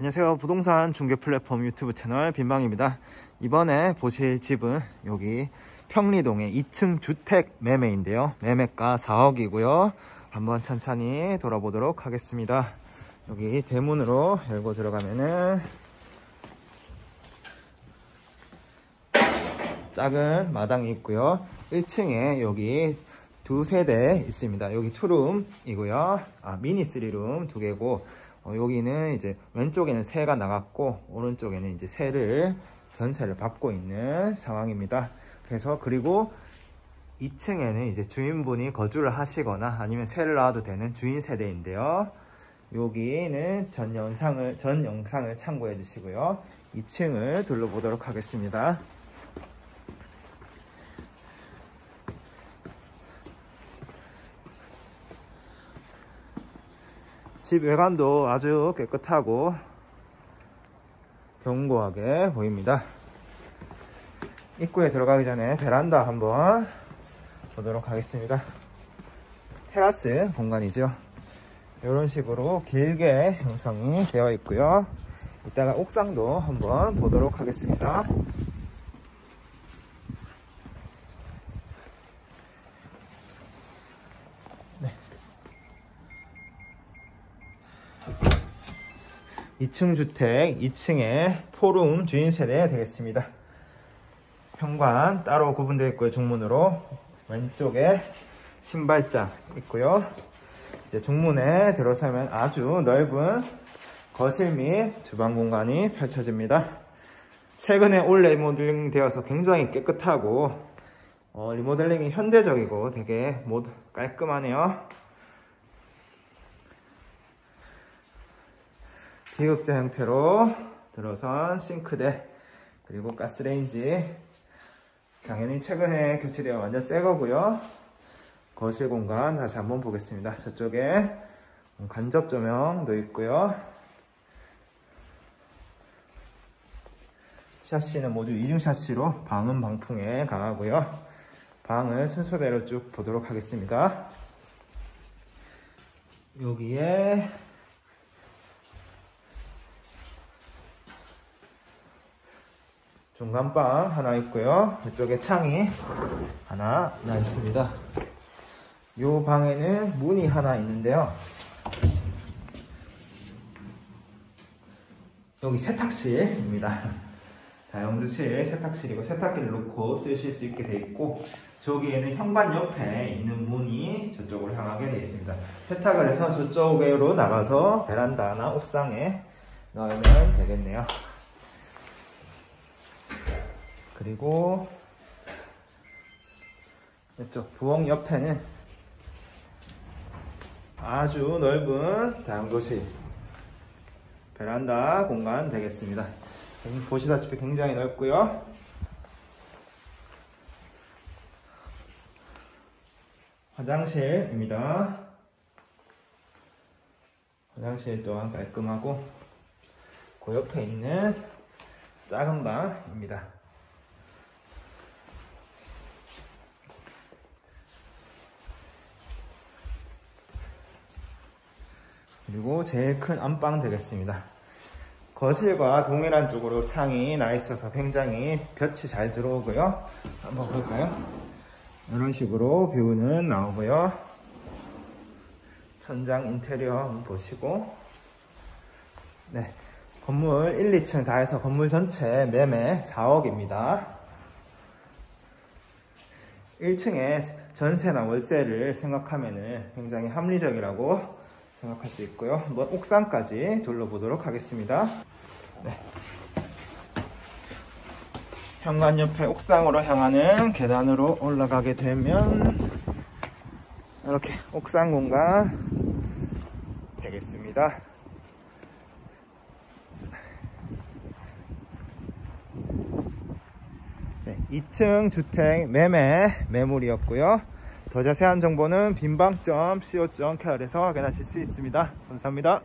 안녕하세요. 부동산 중개 플랫폼 유튜브 채널 빈방입니다. 이번에 보실 집은 여기 평리동의 2층 주택 매매인데요. 매매가 4억이고요. 한번 천천히 돌아보도록 하겠습니다. 여기 대문으로 열고 들어가면은 작은 마당이 있고요. 1층에 여기 두 세대 있습니다. 여기 투룸이고요. 아, 미니 쓰리룸 두 개고 어, 여기는 이제 왼쪽에는 새가 나갔고 오른쪽에는 이제 새를 전세를 받고 있는 상황입니다. 그래서 그리고 2층에는 이제 주인분이 거주를 하시거나 아니면 새를 낳아도 되는 주인 세대인데요. 여기는 전 영상을 전 영상을 참고해 주시고요. 2층을 둘러보도록 하겠습니다. 집 외관도 아주 깨끗하고 견고하게 보입니다. 입구에 들어가기 전에 베란다 한번 보도록 하겠습니다. 테라스 공간이죠. 이런 식으로 길게 형성이 되어 있고요. 이따가 옥상도 한번 보도록 하겠습니다. 2층 주택 2층에 포룸 주인 세대 되겠습니다. 현관 따로 구분되어 있고요. 중문으로 왼쪽에 신발장 있고요. 이제 중문에 들어서면 아주 넓은 거실 및 주방 공간이 펼쳐집니다. 최근에 올 리모델링 되어서 굉장히 깨끗하고 어, 리모델링이 현대적이고 되게 모두 깔끔하네요. 비극자 형태로 들어선 싱크대 그리고 가스레인지. 당연히 최근에 교체되어 완전 새 거고요. 거실 공간 다시 한번 보겠습니다. 저쪽에 간접 조명도 있고요. 샤시는 모두 이중 샤시로 방음 방풍에 강하고요. 방을 순서대로 쭉 보도록 하겠습니다. 여기에 중간방 하나 있고요. 이쪽에 창이 하나 나 있습니다. 이 방에는 문이 하나 있는데요. 여기 세탁실입니다. 다용도실 세탁실이고 세탁기를 놓고 쓰실 수 있게 돼 있고 저기에는 현관 옆에 있는 문이 저쪽으로 향하게 되어 있습니다. 세탁을 해서 저쪽으로 나가서 베란다나 옥상에 넣으면 되겠네요. 그리고 이쪽 부엌 옆에는 아주 넓은 다용도실 베란다 공간 되겠습니다. 보시다시피 굉장히 넓고요. 화장실입니다. 화장실 또한 깔끔하고 그 옆에 있는 작은 방입니다. 그리고 제일 큰 안방 되겠습니다. 거실과 동일한 쪽으로 창이 나 있어서 굉장히 볕이 잘 들어오고요. 한번 볼까요? 이런 식으로 뷰는 나오고요. 천장 인테리어 보시고 네, 건물 1, 2층 다 해서 건물 전체 매매 4억입니다. 1층에 전세나 월세를 생각하면 굉장히 합리적이라고 생각할 수 있고요. 한번 옥상까지 둘러보도록 하겠습니다. 네. 현관 옆에 옥상으로 향하는 계단으로 올라가게 되면 이렇게 옥상 공간 되겠습니다. 네, 2층 주택 매매 매물이었고요. 더 자세한 정보는 빈방.co.kr에서 확인하실 수 있습니다. 감사합니다.